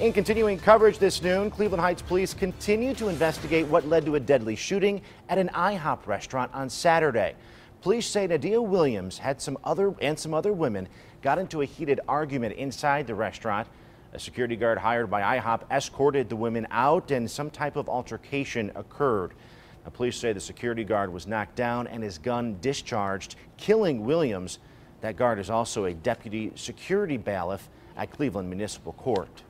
In continuing coverage this noon, Cleveland Heights police continue to investigate what led to a deadly shooting at an IHOP restaurant on Saturday. Police say Nadia Williams had some other and some other women got into a heated argument inside the restaurant. A security guard hired by IHOP escorted the women out and some type of altercation occurred. Now, police say the security guard was knocked down and his gun discharged, killing Williams. That guard is also a deputy security bailiff at Cleveland Municipal Court.